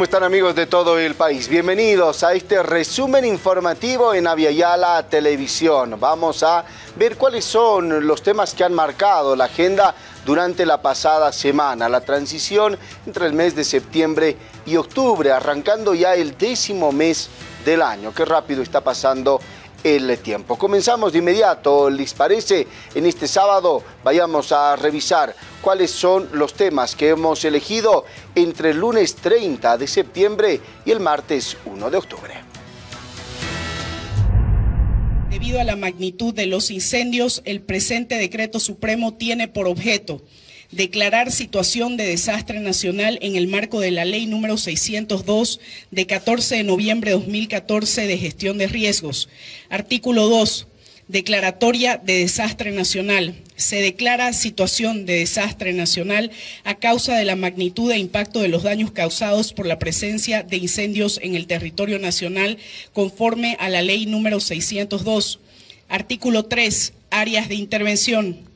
¿Cómo están amigos de todo el país? Bienvenidos a este resumen informativo en Aviala Televisión. Vamos a ver cuáles son los temas que han marcado la agenda durante la pasada semana, la transición entre el mes de septiembre y octubre, arrancando ya el décimo mes del año. Qué rápido está pasando el tiempo. Comenzamos de inmediato, ¿les parece? En este sábado vayamos a revisar cuáles son los temas que hemos elegido entre el lunes 30 de septiembre y el martes 1 de octubre. Debido a la magnitud de los incendios, el presente decreto supremo tiene por objeto declarar situación de desastre nacional en el marco de la ley número 602 de 14 de noviembre de 2014 de gestión de riesgos. Artículo 2. Declaratoria de desastre nacional. Se declara situación de desastre nacional a causa de la magnitud e impacto de los daños causados por la presencia de incendios en el territorio nacional conforme a la ley número 602. Artículo 3. Áreas de intervención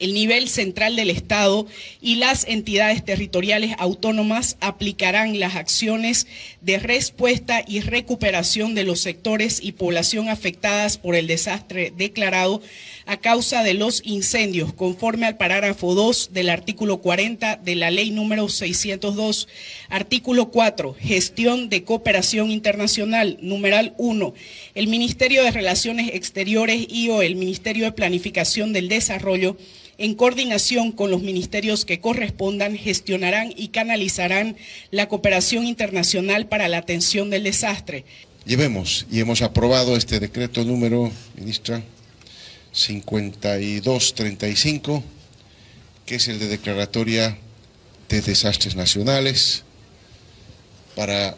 el nivel central del Estado y las entidades territoriales autónomas aplicarán las acciones de respuesta y recuperación de los sectores y población afectadas por el desastre declarado a causa de los incendios, conforme al parágrafo 2 del artículo 40 de la ley número 602. Artículo 4. Gestión de cooperación internacional. Numeral 1. El Ministerio de Relaciones Exteriores y o el Ministerio de Planificación del Desarrollo en coordinación con los ministerios que correspondan, gestionarán y canalizarán la cooperación internacional para la atención del desastre. Llevemos y hemos aprobado este decreto número, ministra, 5235, que es el de declaratoria de desastres nacionales, para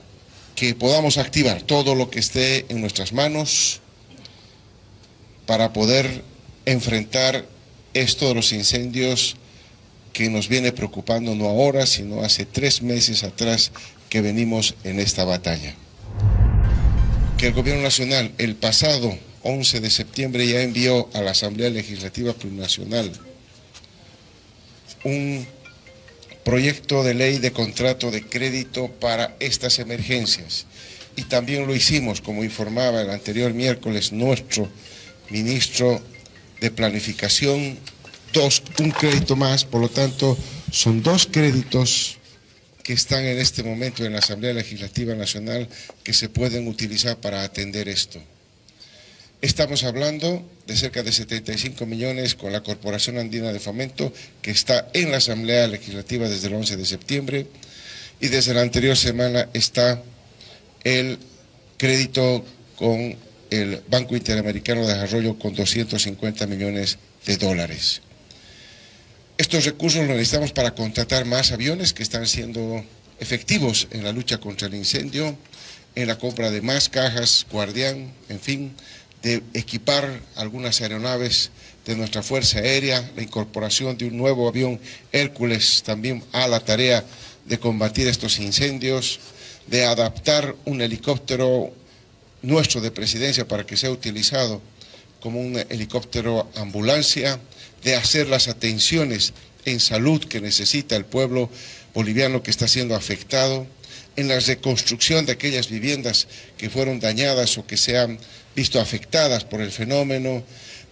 que podamos activar todo lo que esté en nuestras manos para poder enfrentar esto de los incendios que nos viene preocupando no ahora, sino hace tres meses atrás que venimos en esta batalla. Que el Gobierno Nacional el pasado 11 de septiembre ya envió a la Asamblea Legislativa Plurinacional un proyecto de ley de contrato de crédito para estas emergencias. Y también lo hicimos, como informaba el anterior miércoles nuestro ministro de planificación, dos, un crédito más, por lo tanto, son dos créditos que están en este momento en la Asamblea Legislativa Nacional que se pueden utilizar para atender esto. Estamos hablando de cerca de 75 millones con la Corporación Andina de Fomento, que está en la Asamblea Legislativa desde el 11 de septiembre, y desde la anterior semana está el crédito con el Banco Interamericano de Desarrollo con 250 millones de dólares. Estos recursos los necesitamos para contratar más aviones que están siendo efectivos en la lucha contra el incendio, en la compra de más cajas, guardián, en fin, de equipar algunas aeronaves de nuestra Fuerza Aérea, la incorporación de un nuevo avión Hércules también a la tarea de combatir estos incendios, de adaptar un helicóptero nuestro de presidencia para que sea utilizado como un helicóptero ambulancia, de hacer las atenciones en salud que necesita el pueblo boliviano que está siendo afectado, en la reconstrucción de aquellas viviendas que fueron dañadas o que se han visto afectadas por el fenómeno,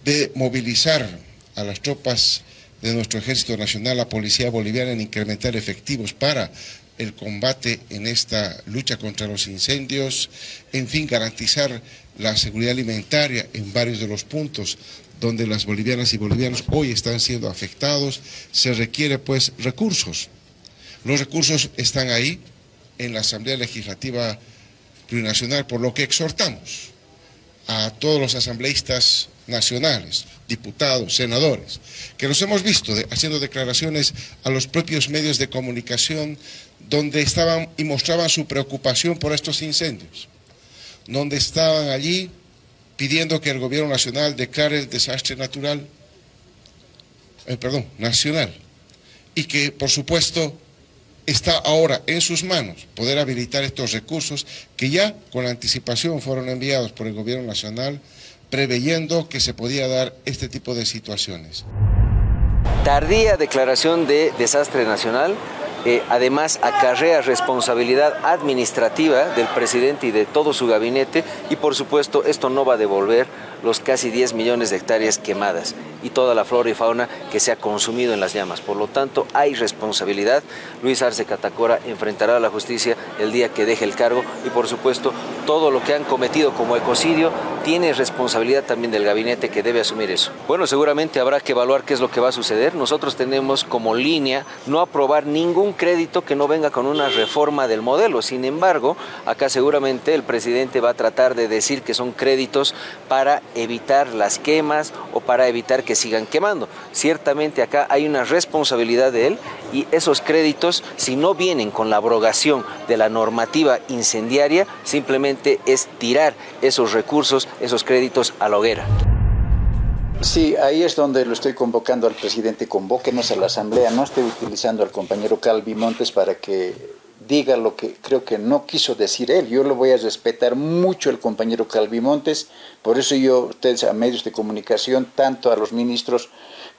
de movilizar a las tropas de nuestro Ejército Nacional, la Policía Boliviana, en incrementar efectivos para el combate en esta lucha contra los incendios, en fin, garantizar la seguridad alimentaria en varios de los puntos donde las bolivianas y bolivianos hoy están siendo afectados, se requiere pues recursos. Los recursos están ahí en la Asamblea Legislativa Plurinacional, por lo que exhortamos a todos los asambleístas nacionales, diputados, senadores, que los hemos visto haciendo declaraciones a los propios medios de comunicación donde estaban y mostraban su preocupación por estos incendios, donde estaban allí pidiendo que el gobierno nacional declare el desastre natural, eh, perdón, nacional, y que por supuesto está ahora en sus manos poder habilitar estos recursos que ya con anticipación fueron enviados por el gobierno nacional preveyendo que se podía dar este tipo de situaciones. Tardía declaración de desastre nacional eh, además acarrea responsabilidad administrativa del presidente y de todo su gabinete. Y por supuesto esto no va a devolver los casi 10 millones de hectáreas quemadas y toda la flora y fauna que se ha consumido en las llamas. Por lo tanto, hay responsabilidad. Luis Arce Catacora enfrentará a la justicia el día que deje el cargo y, por supuesto, todo lo que han cometido como ecocidio tiene responsabilidad también del gabinete que debe asumir eso. Bueno, seguramente habrá que evaluar qué es lo que va a suceder. Nosotros tenemos como línea no aprobar ningún crédito que no venga con una reforma del modelo. Sin embargo, acá seguramente el presidente va a tratar de decir que son créditos para evitar las quemas o para evitar que sigan quemando. Ciertamente acá hay una responsabilidad de él y esos créditos, si no vienen con la abrogación de la normativa incendiaria, simplemente es tirar esos recursos, esos créditos a la hoguera. Sí, ahí es donde lo estoy convocando al presidente, convóquenos a la asamblea, no estoy utilizando al compañero Calvi Montes para que diga lo que creo que no quiso decir él. Yo lo voy a respetar mucho el compañero Calvi Montes, por eso yo, ustedes a medios de comunicación, tanto a los ministros,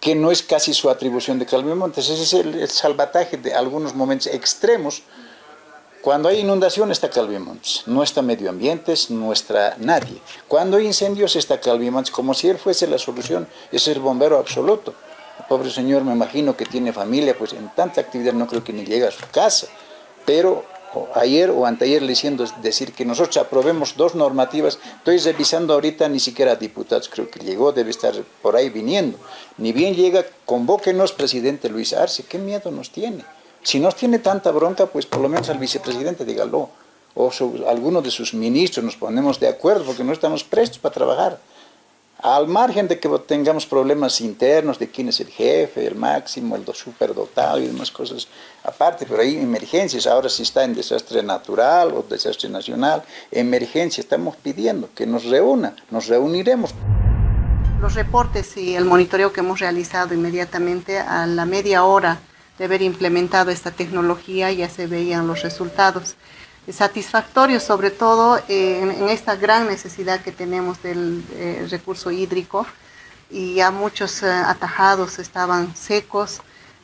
que no es casi su atribución de Calvi Montes, ese es el, salvataje de algunos momentos extremos. Cuando hay inundación está Calvi Montes, no está medio ambiente, no está nadie. Cuando hay incendios está Calvi Montes, como si él fuese la solución, es el bombero absoluto. El pobre señor me imagino que tiene familia, pues en tanta actividad no creo que ni llega a su casa pero ayer o anteayer le diciendo decir que nosotros aprobemos dos normativas, estoy revisando ahorita ni siquiera diputados, creo que llegó, debe estar por ahí viniendo. Ni bien llega, convóquenos, presidente Luis Arce, ¿qué miedo nos tiene? Si nos tiene tanta bronca, pues por lo menos al vicepresidente dígalo, o alguno de sus ministros nos ponemos de acuerdo, porque no estamos prestos para trabajar al margen de que tengamos problemas internos de quién es el jefe, el máximo, el superdotado y demás cosas aparte, pero hay emergencias, ahora si está en desastre natural o desastre nacional, emergencia, estamos pidiendo que nos reúna, nos reuniremos. Los reportes y el monitoreo que hemos realizado inmediatamente a la media hora de haber implementado esta tecnología ya se veían los resultados satisfactorio, sobre todo eh, en, esta gran necesidad que tenemos del eh, recurso hídrico y ya muchos eh, atajados estaban secos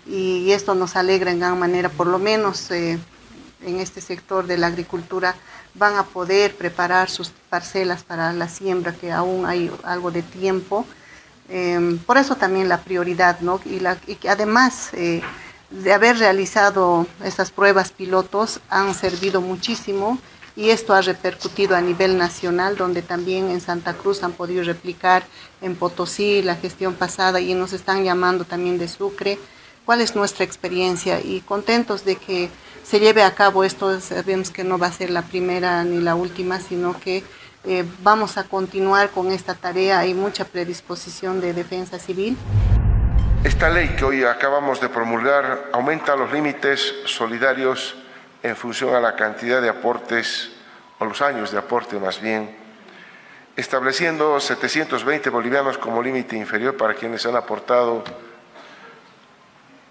y esto nos alegra en gran manera, por lo menos en este sector de la agricultura van a poder preparar sus parcelas para la siembra, que aún hay algo de tiempo. por eso también la prioridad, ¿no? Y, la, y además de haber realizado estas pruebas pilotos han servido muchísimo y esto ha repercutido a nivel nacional, donde también en Santa Cruz han podido replicar, en Potosí la gestión pasada y nos están llamando también de Sucre. ¿Cuál es nuestra experiencia? Y contentos de que se lleve a cabo esto, sabemos que no va a ser la primera ni la última, sino que eh, vamos a continuar con esta tarea. Hay mucha predisposición de defensa civil. Esta ley que hoy acabamos de promulgar aumenta los límites solidarios en función a la cantidad de aportes, o los años de aporte más bien, estableciendo 720 bolivianos como límite inferior para quienes han aportado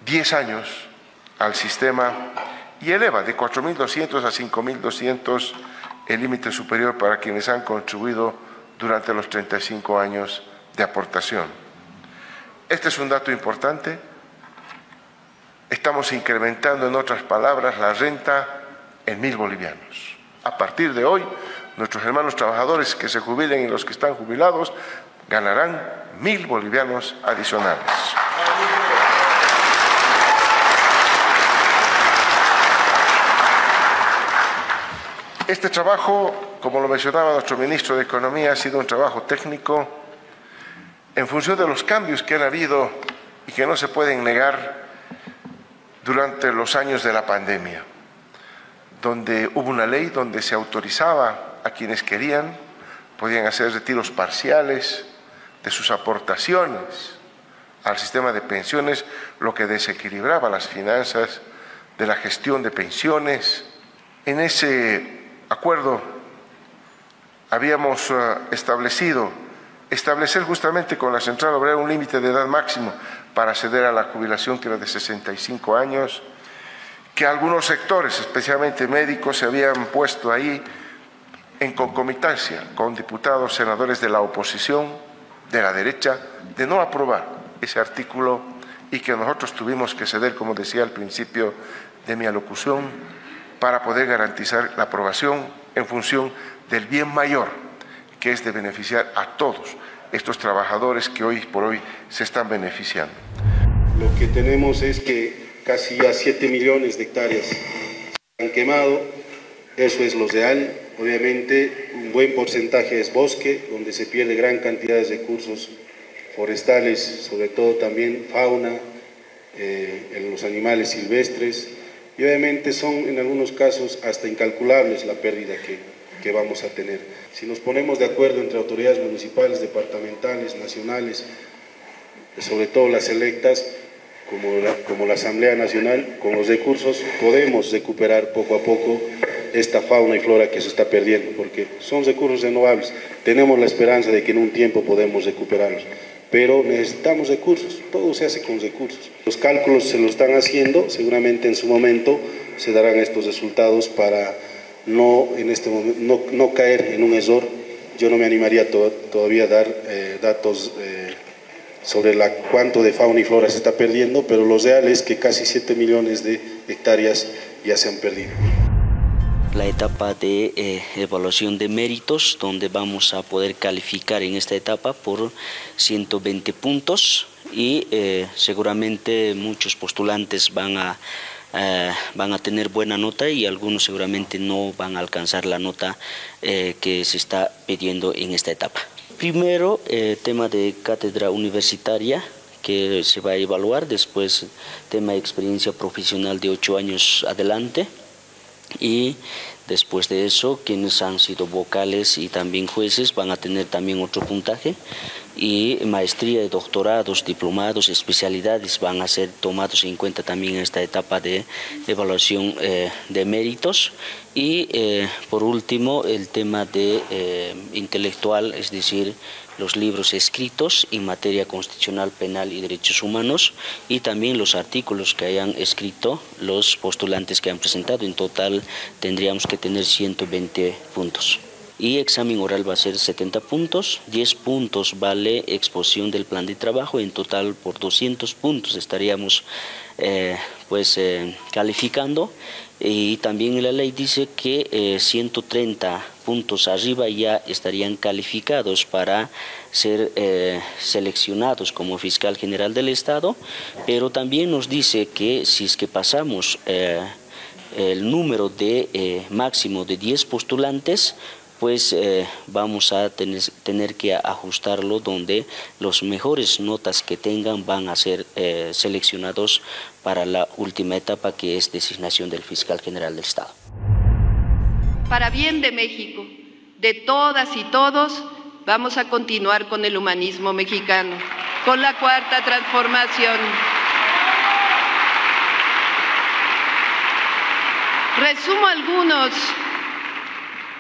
10 años al sistema y eleva de 4.200 a 5.200 el límite superior para quienes han contribuido durante los 35 años de aportación. Este es un dato importante. Estamos incrementando, en otras palabras, la renta en mil bolivianos. A partir de hoy, nuestros hermanos trabajadores que se jubilen y los que están jubilados ganarán mil bolivianos adicionales. Este trabajo, como lo mencionaba nuestro ministro de Economía, ha sido un trabajo técnico en función de los cambios que han habido y que no se pueden negar durante los años de la pandemia, donde hubo una ley donde se autorizaba a quienes querían, podían hacer retiros parciales de sus aportaciones al sistema de pensiones, lo que desequilibraba las finanzas de la gestión de pensiones. En ese acuerdo habíamos eh, establecido establecer justamente con la Central Obrera un límite de edad máximo para acceder a la jubilación que era de 65 años, que algunos sectores, especialmente médicos, se habían puesto ahí en concomitancia con diputados, senadores de la oposición, de la derecha, de no aprobar ese artículo y que nosotros tuvimos que ceder, como decía al principio de mi alocución, para poder garantizar la aprobación en función del bien mayor, que es de beneficiar a todos estos trabajadores que hoy por hoy se están beneficiando. Lo que tenemos es que casi ya 7 millones de hectáreas han quemado, eso es lo real, obviamente un buen porcentaje es bosque, donde se pierde gran cantidad de recursos forestales, sobre todo también fauna, eh, los animales silvestres, y obviamente son en algunos casos hasta incalculables la pérdida que, que vamos a tener. Si nos ponemos de acuerdo entre autoridades municipales, departamentales, nacionales, sobre todo las electas, como la, como la Asamblea Nacional, con los recursos podemos recuperar poco a poco esta fauna y flora que se está perdiendo, porque son recursos renovables. Tenemos la esperanza de que en un tiempo podemos recuperarlos, pero necesitamos recursos, todo se hace con recursos. Los cálculos se lo están haciendo, seguramente en su momento se darán estos resultados para no, en este momento, no, caer en un error. Yo no me animaría todavía a dar eh, datos. Eh, sobre la, cuánto de fauna y flora se está perdiendo, pero lo real es que casi 7 millones de hectáreas ya se han perdido. La etapa de eh, evaluación de méritos, donde vamos a poder calificar en esta etapa por 120 puntos y seguramente muchos postulantes van a, eh, van a tener buena nota y algunos seguramente no van a alcanzar la nota que se está pidiendo en esta etapa. Primero, eh, tema de cátedra universitaria que se va a evaluar, después tema de experiencia profesional de ocho años adelante y después de eso quienes han sido vocales y también jueces van a tener también otro puntaje y maestría doctorados, diplomados, especialidades van a ser tomados en cuenta también en esta etapa de evaluación eh, de méritos y eh, por último el tema de eh, intelectual, es decir, los libros escritos en materia constitucional, penal y derechos humanos y también los artículos que hayan escrito los postulantes que han presentado. En total tendríamos que tener 120 puntos y examen oral va a ser 70 puntos, 10 puntos vale exposición del plan de trabajo, en total por 200 puntos estaríamos eh, pues eh, calificando. Y también la ley dice que 130 eh, puntos arriba ya estarían calificados para ser seleccionados como fiscal general del Estado, pero también nos dice que si es que pasamos el número de máximo de 10 postulantes, pues eh, vamos a tener, que ajustarlo donde los mejores notas que tengan van a ser eh, seleccionados para la última etapa que es designación del fiscal general del Estado. Para bien de México, de todas y todos, vamos a continuar con el humanismo mexicano, con la cuarta transformación. Resumo algunos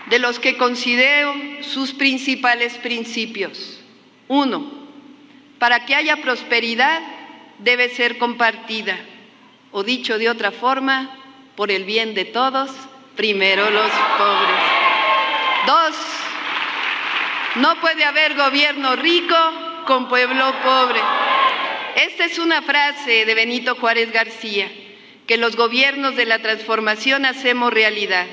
de los que considero sus principales principios. Uno, para que haya prosperidad debe ser compartida, o dicho de otra forma, por el bien de todos, primero los pobres. Dos, no puede haber gobierno rico con pueblo pobre. Esta es una frase de Benito Juárez García, que los gobiernos de la transformación hacemos realidad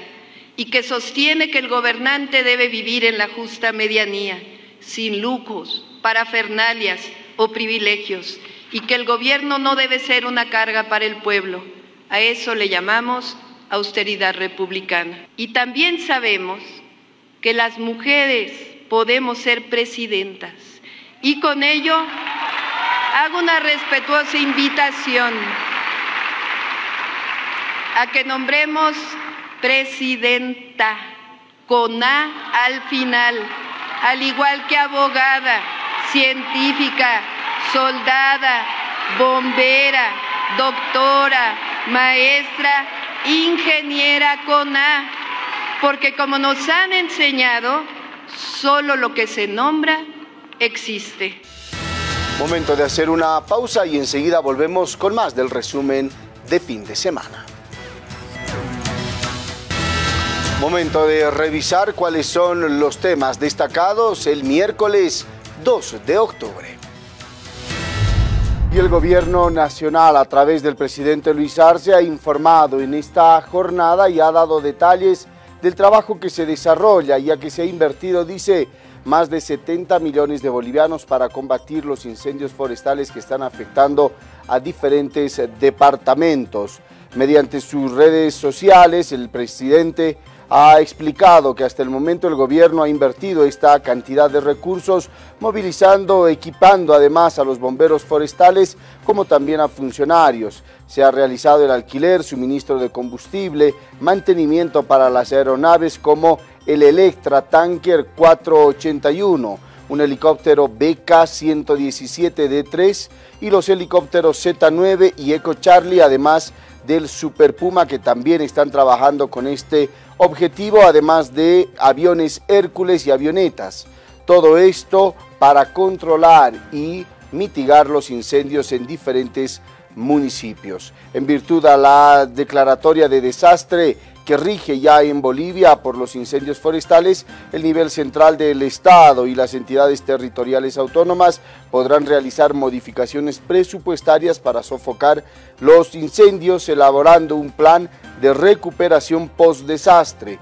y que sostiene que el gobernante debe vivir en la justa medianía, sin lujos, parafernalias o privilegios, y que el gobierno no debe ser una carga para el pueblo. A eso le llamamos austeridad republicana. Y también sabemos que las mujeres podemos ser presidentas. Y con ello hago una respetuosa invitación a que nombremos presidenta, con A al final, al igual que abogada, científica, soldada, bombera, doctora, maestra, ingeniera con A, porque como nos han enseñado, solo lo que se nombra existe. Momento de hacer una pausa y enseguida volvemos con más del resumen de fin de semana. Momento de revisar cuáles son los temas destacados el miércoles 2 de octubre. Y el gobierno nacional a través del presidente Luis Arce ha informado en esta jornada y ha dado detalles del trabajo que se desarrolla, ya que se ha invertido, dice, más de 70 millones de bolivianos para combatir los incendios forestales que están afectando a diferentes departamentos. Mediante sus redes sociales, el presidente ha explicado que hasta el momento el gobierno ha invertido esta cantidad de recursos, movilizando, equipando además a los bomberos forestales como también a funcionarios. Se ha realizado el alquiler, suministro de combustible, mantenimiento para las aeronaves como el Electra Tanker 481, un helicóptero BK-117D3 y los helicópteros Z9 y Eco Charlie, además del Super Puma que también están trabajando con este objetivo, además de aviones Hércules y avionetas. Todo esto para controlar y mitigar los incendios en diferentes municipios. En virtud a la declaratoria de desastre que rige ya en Bolivia por los incendios forestales, el nivel central del Estado y las entidades territoriales autónomas podrán realizar modificaciones presupuestarias para sofocar los incendios, elaborando un plan de recuperación post-desastre.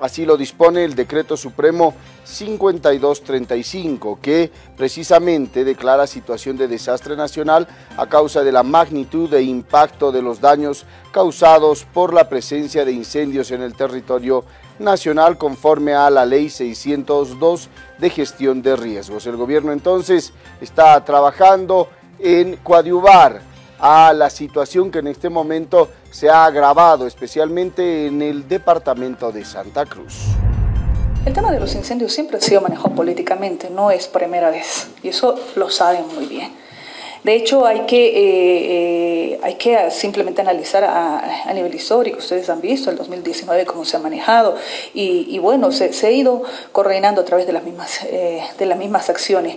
Así lo dispone el Decreto Supremo 5235, que precisamente declara situación de desastre nacional a causa de la magnitud e impacto de los daños causados por la presencia de incendios en el territorio nacional conforme a la Ley 602 de gestión de riesgos. El gobierno entonces está trabajando en coadyuvar a la situación que en este momento se ha agravado, especialmente en el departamento de Santa Cruz. El tema de los incendios siempre ha sido manejado políticamente, no es primera vez, y eso lo saben muy bien. De hecho, hay que, eh, eh, hay que simplemente analizar a, nivel histórico. Ustedes han visto el 2019 cómo se ha manejado y, bueno, se, ha ido coordinando a través de las mismas, eh, de las mismas acciones.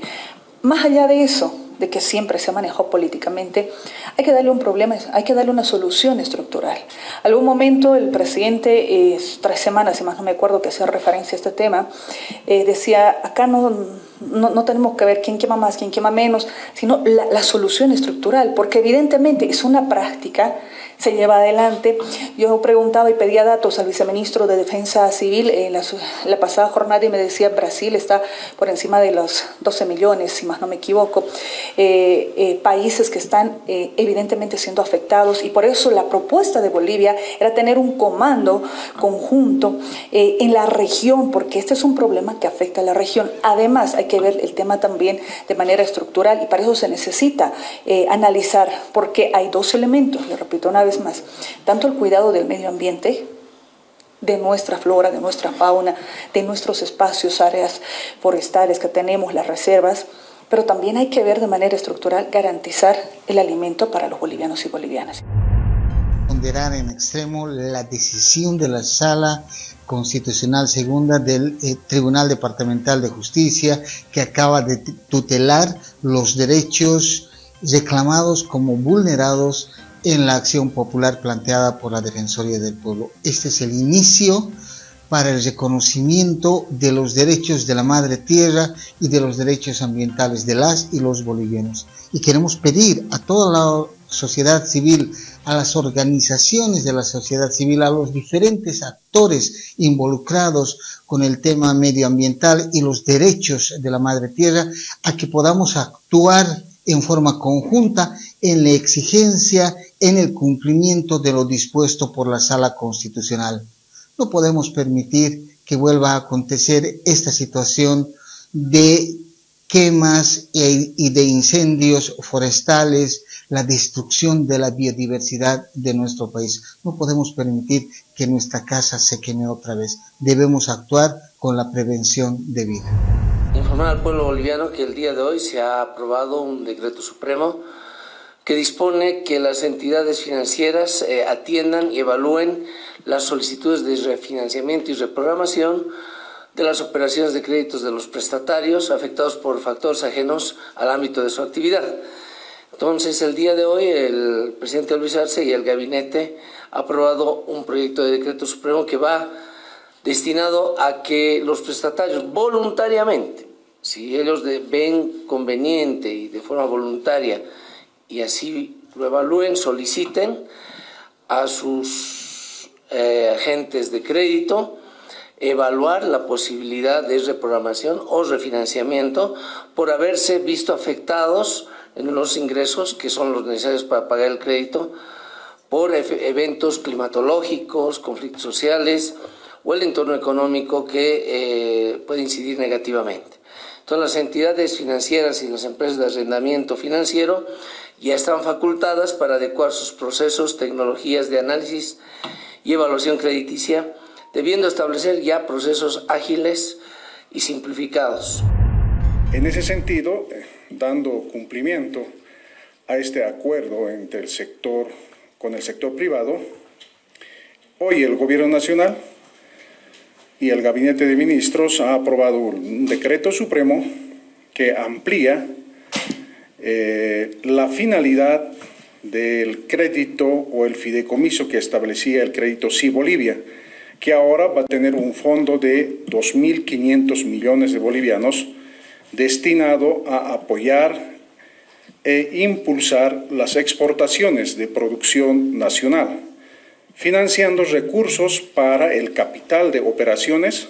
Más allá de eso, de que siempre se manejó políticamente, hay que darle un problema, hay que darle una solución estructural. Algún momento el presidente, eh, tres semanas, si más no me acuerdo que hacía referencia a este tema, eh, decía, acá no, no, tenemos que ver quién quema más, quién quema menos, sino la, la solución estructural, porque evidentemente es una práctica se lleva adelante. Yo preguntaba y pedía datos al viceministro de Defensa Civil en la, pasada jornada y me decía Brasil está por encima de los 12 millones, si más no me equivoco, eh, eh, países que están eh, evidentemente siendo afectados y por eso la propuesta de Bolivia era tener un comando conjunto en la región, porque este es un problema que afecta a la región. Además, hay que ver el tema también de manera estructural y para eso se necesita analizar, porque hay dos elementos, le repito una vez, más, tanto el cuidado del medio ambiente, de nuestra flora, de nuestra fauna, de nuestros espacios, áreas forestales que tenemos, las reservas, pero también hay que ver de manera estructural garantizar el alimento para los bolivianos y bolivianas. Ponderar en extremo la decisión de la Sala Constitucional Segunda del eh, Tribunal Departamental de Justicia que acaba de tutelar los derechos reclamados como vulnerados en la acción popular planteada por la Defensoría del Pueblo. Este es el inicio para el reconocimiento de los derechos de la madre tierra y de los derechos ambientales de las y los bolivianos. Y queremos pedir a toda la sociedad civil, a las organizaciones de la sociedad civil, a los diferentes actores involucrados con el tema medioambiental y los derechos de la madre tierra, a que podamos actuar en forma conjunta en la exigencia, en el cumplimiento de lo dispuesto por la Sala Constitucional. No podemos permitir que vuelva a acontecer esta situación de quemas y de incendios forestales, la destrucción de la biodiversidad de nuestro país. No podemos permitir que nuestra casa se queme otra vez. Debemos actuar con la prevención debida informar al pueblo boliviano que el día de hoy se ha aprobado un decreto supremo que dispone que las entidades financieras eh, atiendan y evalúen las solicitudes de refinanciamiento y reprogramación de las operaciones de créditos de los prestatarios afectados por factores ajenos al ámbito de su actividad. Entonces, el día de hoy, el presidente Luis Arce y el gabinete ha aprobado un proyecto de decreto supremo que va destinado a que los prestatarios voluntariamente, si ellos ven conveniente y de forma voluntaria y así lo evalúen, soliciten a sus eh, agentes de crédito evaluar la posibilidad de reprogramación o refinanciamiento por haberse visto afectados en los ingresos que son los necesarios para pagar el crédito por eventos climatológicos, conflictos sociales o el entorno económico que eh, puede incidir negativamente. Entonces las entidades financieras y las empresas de arrendamiento financiero ya están facultadas para adecuar sus procesos, tecnologías de análisis y evaluación crediticia, debiendo establecer ya procesos ágiles y simplificados. En ese sentido, dando cumplimiento a este acuerdo entre el sector con el sector privado, hoy el Gobierno Nacional y el Gabinete de Ministros ha aprobado un decreto supremo que amplía eh, la finalidad del crédito o el fideicomiso que establecía el crédito Sí Bolivia, que ahora va a tener un fondo de 2.500 millones de bolivianos destinado a apoyar e impulsar las exportaciones de producción nacional, financiando recursos para el capital de operaciones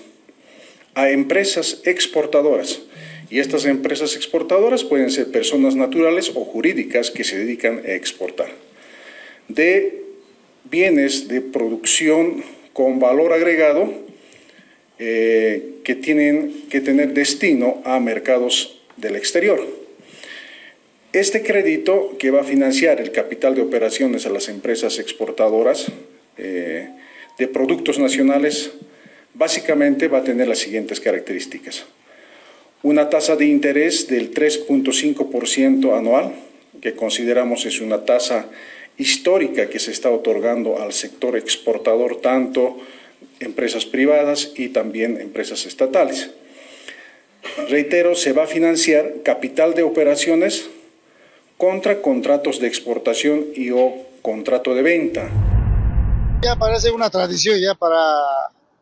a empresas exportadoras. Y estas empresas exportadoras pueden ser personas naturales o jurídicas que se dedican a exportar. De bienes de producción con valor agregado eh, que tienen que tener destino a mercados del exterior. Este crédito que va a financiar el capital de operaciones a las empresas exportadoras eh, de productos nacionales básicamente va a tener las siguientes características. Una tasa de interés del 3.5% anual, que consideramos es una tasa histórica que se está otorgando al sector exportador, tanto empresas privadas y también empresas estatales. Reitero, se va a financiar capital de operaciones contra contratos de exportación y o contrato de venta. Ya parece una tradición ya para,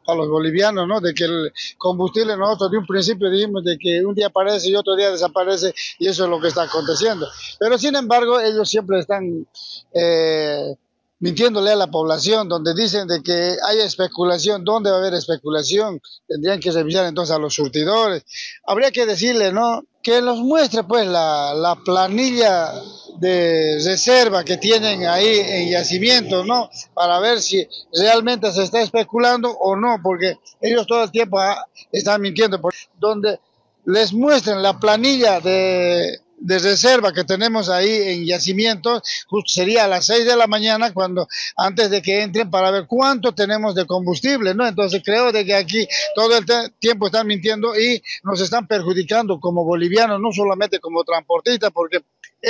para los bolivianos, ¿no? De que el combustible nosotros de un principio dijimos de que un día aparece y otro día desaparece y eso es lo que está aconteciendo. Pero sin embargo ellos siempre están eh, mintiéndole a la población, donde dicen de que hay especulación, ¿dónde va a haber especulación? Tendrían que revisar entonces a los surtidores. Habría que decirle, ¿no? Que nos muestre pues la, la planilla de reserva que tienen ahí en yacimiento, ¿no? Para ver si realmente se está especulando o no, porque ellos todo el tiempo ah, están mintiendo. Donde les muestren la planilla de de reserva que tenemos ahí en yacimientos, sería a las 6 de la mañana cuando antes de que entren para ver cuánto tenemos de combustible, ¿no? Entonces creo de que aquí todo el tiempo están mintiendo y nos están perjudicando como bolivianos, no solamente como transportistas, porque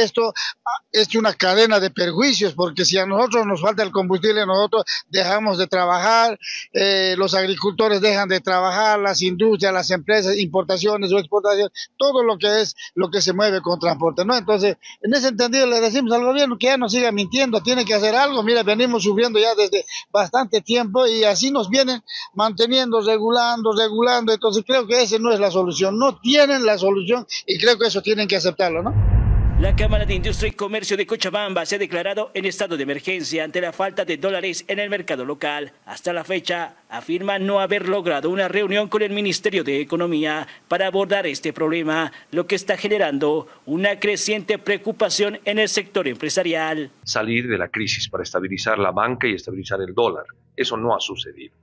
esto ah, es una cadena de perjuicios, porque si a nosotros nos falta el combustible, nosotros dejamos de trabajar, eh, los agricultores dejan de trabajar, las industrias, las empresas, importaciones o exportaciones, todo lo que es lo que se mueve con transporte, ¿no? Entonces, en ese entendido le decimos al gobierno que ya no siga mintiendo, tiene que hacer algo, mira, venimos sufriendo ya desde bastante tiempo y así nos vienen manteniendo, regulando, regulando, entonces creo que esa no es la solución, no tienen la solución y creo que eso tienen que aceptarlo, ¿no? La Cámara de Industria y Comercio de Cochabamba se ha declarado en estado de emergencia ante la falta de dólares en el mercado local. Hasta la fecha, afirma no haber logrado una reunión con el Ministerio de Economía para abordar este problema, lo que está generando una creciente preocupación en el sector empresarial. Salir de la crisis para estabilizar la banca y estabilizar el dólar. Eso no ha sucedido.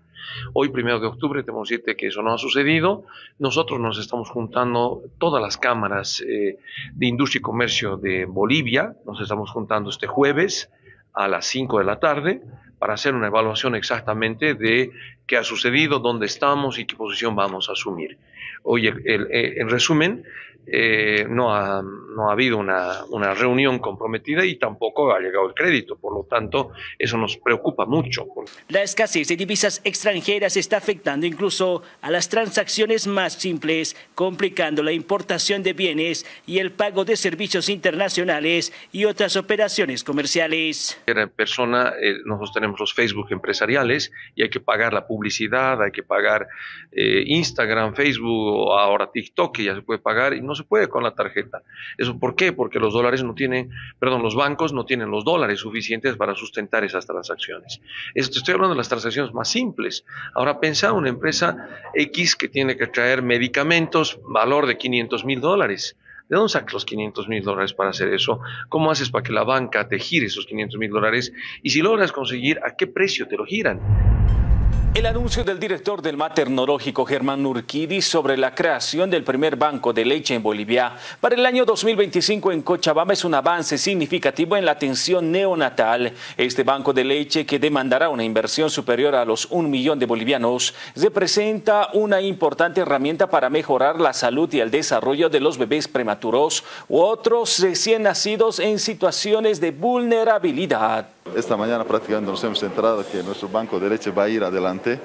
Hoy, primero de octubre, tenemos que decir que eso no ha sucedido. Nosotros nos estamos juntando, todas las cámaras eh, de industria y comercio de Bolivia, nos estamos juntando este jueves a las 5 de la tarde para hacer una evaluación exactamente de qué ha sucedido, dónde estamos y qué posición vamos a asumir. Hoy, en resumen, eh, no, ha, no ha habido una, una, reunión comprometida y tampoco ha llegado el crédito. Por lo tanto, eso nos preocupa mucho. La escasez de divisas extranjeras está afectando incluso a las transacciones más simples, complicando la importación de bienes y el pago de servicios internacionales y otras operaciones comerciales. persona, eh, nosotros tenemos los Facebook empresariales y hay que pagar la publicidad, hay que pagar eh, Instagram, Facebook, ahora TikTok, que ya se puede pagar y no no se puede con la tarjeta. ¿Eso por qué? Porque los dólares no tienen, perdón, los bancos no tienen los dólares suficientes para sustentar esas transacciones. Esto estoy hablando de las transacciones más simples. Ahora pensa una empresa X que tiene que traer medicamentos, valor de 500 mil dólares. ¿De dónde sacas los 500 mil dólares para hacer eso? ¿Cómo haces para que la banca te gire esos 500 mil dólares? Y si logras conseguir, ¿a qué precio te lo giran? El anuncio del director del maternológico Germán Nurquidi sobre la creación del primer banco de leche en Bolivia para el año 2025 en Cochabamba es un avance significativo en la atención neonatal. Este banco de leche, que demandará una inversión superior a los un millón de bolivianos, representa una importante herramienta para mejorar la salud y el desarrollo de los bebés prematuros u otros recién nacidos en situaciones de vulnerabilidad. Esta mañana prácticamente nos hemos enterado que nuestro banco de leche va a ir adelante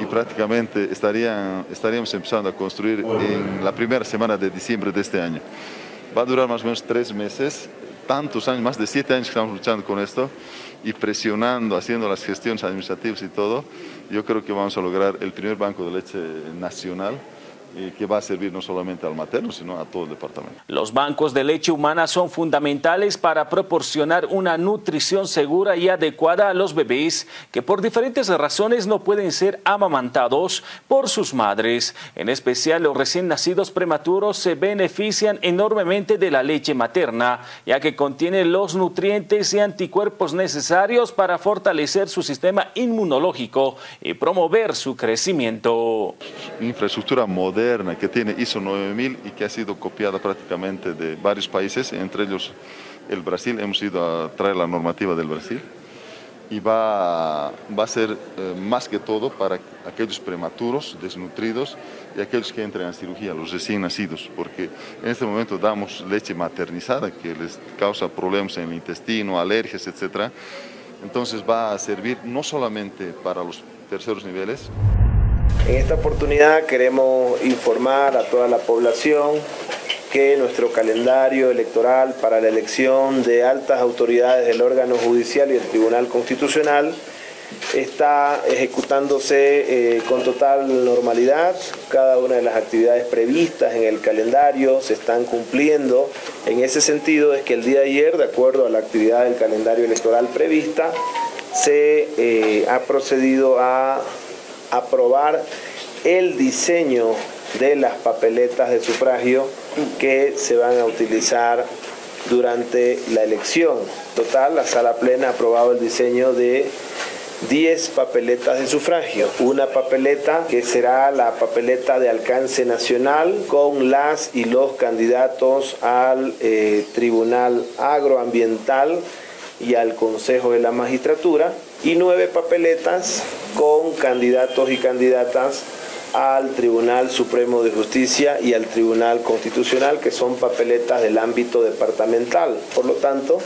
y prácticamente estarían, estaríamos empezando a construir en la primera semana de diciembre de este año. Va a durar más o menos tres meses, tantos años, más de siete años que estamos luchando con esto y presionando, haciendo las gestiones administrativas y todo. Yo creo que vamos a lograr el primer banco de leche nacional que va a servir no solamente al materno, sino a todo el departamento. Los bancos de leche humana son fundamentales para proporcionar una nutrición segura y adecuada a los bebés que por diferentes razones no pueden ser amamantados por sus madres. En especial los recién nacidos prematuros se benefician enormemente de la leche materna, ya que contiene los nutrientes y anticuerpos necesarios para fortalecer su sistema inmunológico y promover su crecimiento. Infraestructura moderna que tiene ISO 9000 y que ha sido copiada prácticamente de varios países, entre ellos el Brasil. Hemos ido a traer la normativa del Brasil y va, va a ser eh, más que todo para aquellos prematuros, desnutridos y aquellos que entran a cirugía, los recién nacidos, porque en este momento damos leche maternizada que les causa problemas en el intestino, alergias, etc. Entonces va a servir no solamente para los terceros niveles, en esta oportunidad queremos informar a toda la población que nuestro calendario electoral para la elección de altas autoridades del órgano judicial y el Tribunal Constitucional está ejecutándose eh, con total normalidad. Cada una de las actividades previstas en el calendario se están cumpliendo. En ese sentido es que el día de ayer, de acuerdo a la actividad del calendario electoral prevista, se eh, ha procedido a aprobar el diseño de las papeletas de sufragio que se van a utilizar durante la elección. Total, la sala plena ha aprobado el diseño de 10 papeletas de sufragio. Una papeleta que será la papeleta de alcance nacional con las y los candidatos al eh, Tribunal Agroambiental y al Consejo de la Magistratura y nueve papeletas con candidatos y candidatas al Tribunal Supremo de Justicia y al Tribunal Constitucional, que son papeletas del ámbito departamental. Por lo tanto,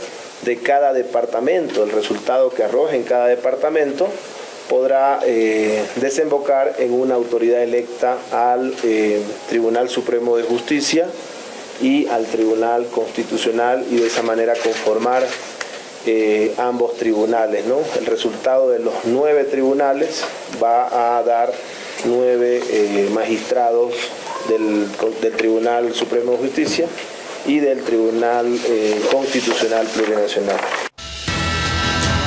de cada departamento, el resultado que arroje en cada departamento podrá eh, desembocar en una autoridad electa al eh, Tribunal Supremo de Justicia y al Tribunal Constitucional y de esa manera conformar eh, ambos tribunales. ¿no? El resultado de los nueve tribunales va a dar nueve eh, magistrados del, Tribunal Supremo de Justicia y del Tribunal eh, Constitucional Plurinacional.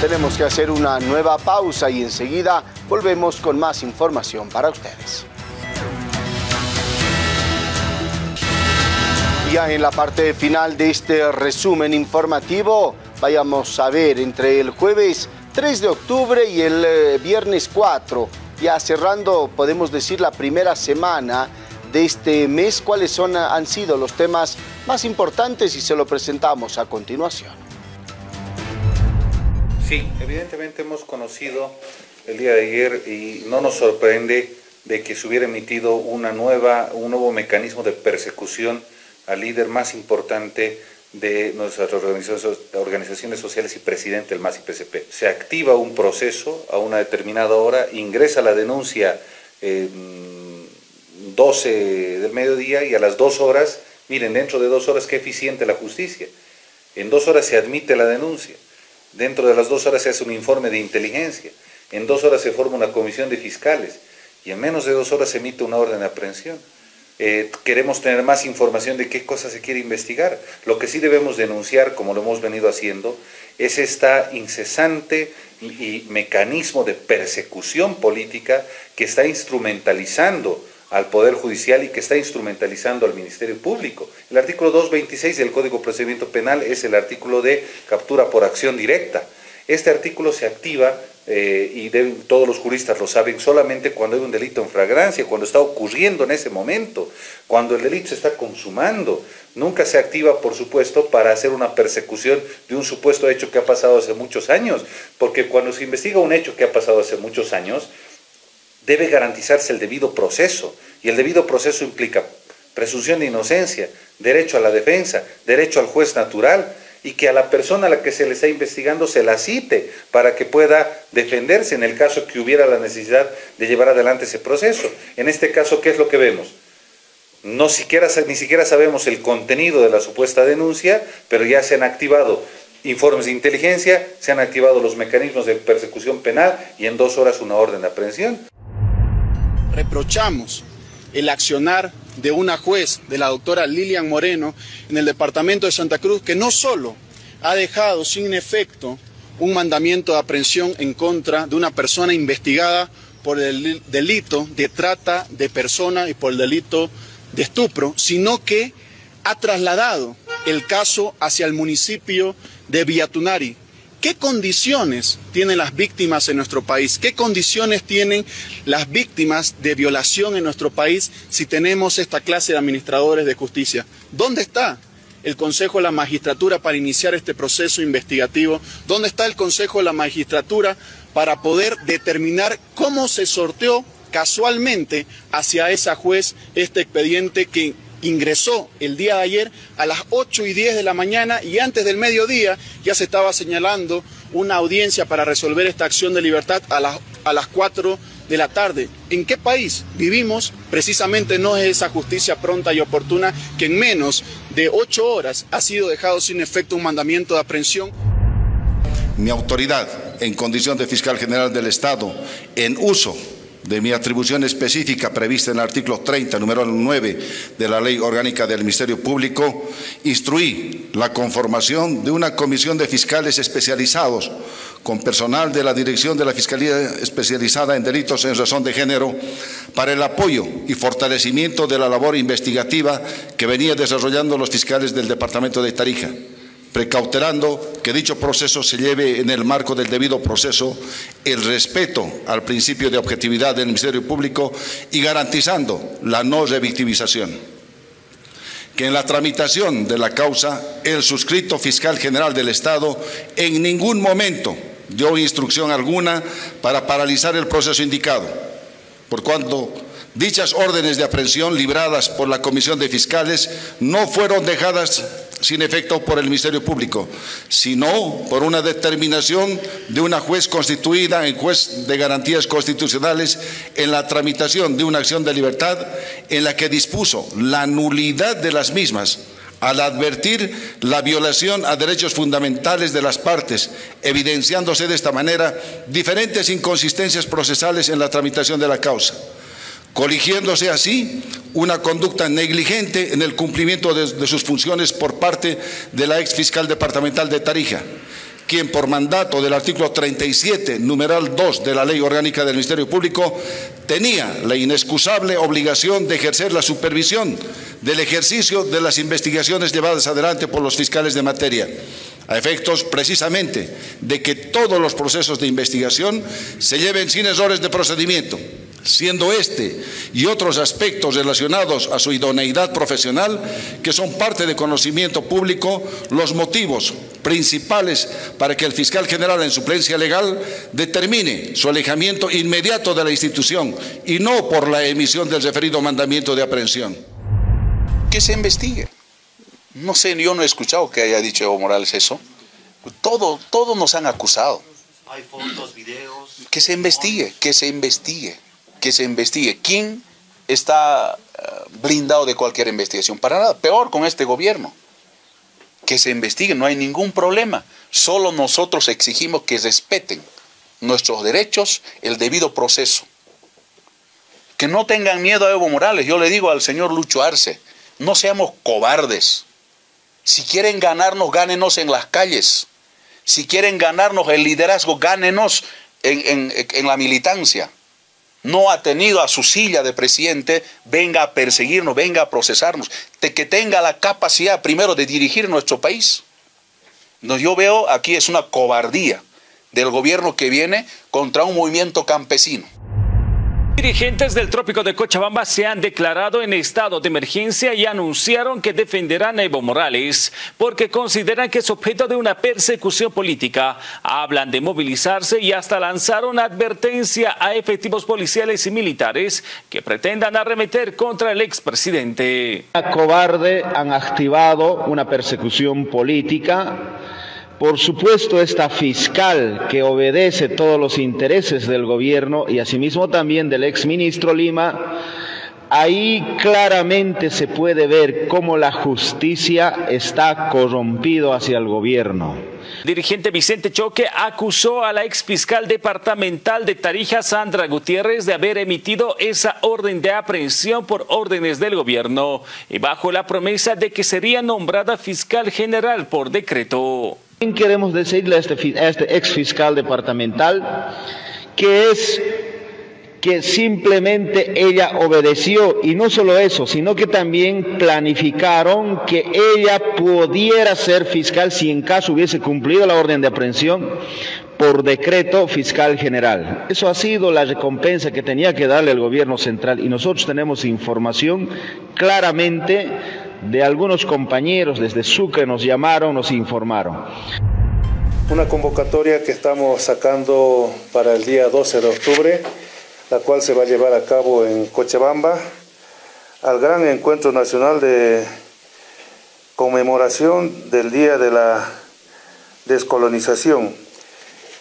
Tenemos que hacer una nueva pausa y enseguida volvemos con más información para ustedes. Ya en la parte final de este resumen informativo, vayamos a ver entre el jueves 3 de octubre y el eh, viernes 4, ya cerrando, podemos decir, la primera semana de este mes, cuáles son, han sido los temas más importantes y se lo presentamos a continuación. Sí, evidentemente hemos conocido el día de ayer y no nos sorprende de que se hubiera emitido una nueva, un nuevo mecanismo de persecución al líder más importante de nuestras organizaciones sociales y presidente del MAS PCP. Se activa un proceso a una determinada hora, ingresa la denuncia 12 del mediodía y a las dos horas, miren, dentro de dos horas qué eficiente la justicia. En dos horas se admite la denuncia, dentro de las dos horas se hace un informe de inteligencia, en dos horas se forma una comisión de fiscales y en menos de dos horas se emite una orden de aprehensión. Eh, queremos tener más información de qué cosa se quiere investigar. Lo que sí debemos denunciar, como lo hemos venido haciendo, es esta incesante y mecanismo de persecución política que está instrumentalizando al Poder Judicial y que está instrumentalizando al Ministerio Público. El artículo 226 del Código de Procedimiento Penal es el artículo de captura por acción directa. Este artículo se activa, eh, y todos los juristas lo saben, solamente cuando hay un delito en fragrancia, cuando está ocurriendo en ese momento, cuando el delito se está consumando. Nunca se activa, por supuesto, para hacer una persecución de un supuesto hecho que ha pasado hace muchos años, porque cuando se investiga un hecho que ha pasado hace muchos años, debe garantizarse el debido proceso. Y el debido proceso implica presunción de inocencia, derecho a la defensa, derecho al juez natural y que a la persona a la que se le está investigando se la cite para que pueda defenderse en el caso que hubiera la necesidad de llevar adelante ese proceso. En este caso, ¿qué es lo que vemos? No siquiera, ni siquiera sabemos el contenido de la supuesta denuncia, pero ya se han activado informes de inteligencia, se han activado los mecanismos de persecución penal y en dos horas una orden de aprehensión reprochamos el accionar de una juez, de la doctora Lilian Moreno, en el departamento de Santa Cruz, que no solo ha dejado sin efecto un mandamiento de aprehensión en contra de una persona investigada por el delito de trata de personas y por el delito de estupro, sino que ha trasladado el caso hacia el municipio de Villatunari, ¿Qué condiciones tienen las víctimas en nuestro país? ¿Qué condiciones tienen las víctimas de violación en nuestro país si tenemos esta clase de administradores de justicia? ¿Dónde está el Consejo de la Magistratura para iniciar este proceso investigativo? ¿Dónde está el Consejo de la Magistratura para poder determinar cómo se sorteó casualmente hacia esa juez este expediente que ingresó el día de ayer a las 8 y 10 de la mañana y antes del mediodía ya se estaba señalando una audiencia para resolver esta acción de libertad a las, a las 4 de la tarde. ¿En qué país vivimos? Precisamente no es esa justicia pronta y oportuna que en menos de 8 horas ha sido dejado sin efecto un mandamiento de aprehensión. Mi autoridad en condición de fiscal general del Estado en uso de mi atribución específica prevista en el artículo 30, número 9 de la Ley Orgánica del Ministerio Público, instruí la conformación de una comisión de fiscales especializados con personal de la Dirección de la Fiscalía Especializada en Delitos en Razón de Género para el apoyo y fortalecimiento de la labor investigativa que venía desarrollando los fiscales del Departamento de Tarija precauterando que dicho proceso se lleve en el marco del debido proceso, el respeto al principio de objetividad del Ministerio Público y garantizando la no revictimización. Que en la tramitación de la causa, el suscrito fiscal general del Estado en ningún momento dio instrucción alguna para paralizar el proceso indicado, por cuanto dichas órdenes de aprehensión libradas por la Comisión de Fiscales no fueron dejadas sin efecto por el Ministerio Público, sino por una determinación de una juez constituida en juez de garantías constitucionales en la tramitación de una acción de libertad en la que dispuso la nulidad de las mismas al advertir la violación a derechos fundamentales de las partes, evidenciándose de esta manera diferentes inconsistencias procesales en la tramitación de la causa coligiéndose así una conducta negligente en el cumplimiento de, sus funciones por parte de la ex fiscal departamental de Tarija, quien por mandato del artículo 37, numeral 2 de la Ley Orgánica del Ministerio Público, tenía la inexcusable obligación de ejercer la supervisión del ejercicio de las investigaciones llevadas adelante por los fiscales de materia, a efectos precisamente de que todos los procesos de investigación se lleven sin errores de procedimiento siendo este y otros aspectos relacionados a su idoneidad profesional, que son parte de conocimiento público, los motivos principales para que el fiscal general en suplencia legal determine su alejamiento inmediato de la institución y no por la emisión del referido mandamiento de aprehensión. Que se investigue. No sé, yo no he escuchado que haya dicho Evo Morales eso. Todo, todo nos han acusado. Hay fotos, videos. Que se investigue, que se investigue que se investigue. ¿Quién está eh, blindado de cualquier investigación? Para nada. Peor con este gobierno. Que se investigue, no hay ningún problema. Solo nosotros exigimos que respeten nuestros derechos, el debido proceso. Que no tengan miedo a Evo Morales. Yo le digo al señor Lucho Arce, no seamos cobardes. Si quieren ganarnos, gánenos en las calles. Si quieren ganarnos el liderazgo, gánenos en, en la militancia no ha tenido a su silla de presidente, venga a perseguirnos, venga a procesarnos, de que tenga la capacidad primero de dirigir nuestro país. No, yo veo aquí es una cobardía del gobierno que viene contra un movimiento campesino. Dirigentes del trópico de Cochabamba se han declarado en estado de emergencia y anunciaron que defenderán a Evo Morales porque consideran que es objeto de una persecución política. Hablan de movilizarse y hasta lanzaron advertencia a efectivos policiales y militares que pretendan arremeter contra el expresidente. Cobarde han activado una persecución política por supuesto, esta fiscal que obedece todos los intereses del gobierno y asimismo también del exministro Lima, ahí claramente se puede ver cómo la justicia está corrompido hacia el gobierno. Dirigente Vicente Choque acusó a la exfiscal departamental de Tarija, Sandra Gutiérrez, de haber emitido esa orden de aprehensión por órdenes del gobierno y bajo la promesa de que sería nombrada fiscal general por decreto. Queremos decirle a este, este ex fiscal departamental que es que simplemente ella obedeció y no solo eso, sino que también planificaron que ella pudiera ser fiscal si en caso hubiese cumplido la orden de aprehensión por decreto fiscal general. Eso ha sido la recompensa que tenía que darle el gobierno central y nosotros tenemos información claramente de algunos compañeros desde Sucre nos llamaron, nos informaron. Una convocatoria que estamos sacando para el día 12 de octubre, la cual se va a llevar a cabo en Cochabamba, al gran encuentro nacional de conmemoración del Día de la Descolonización.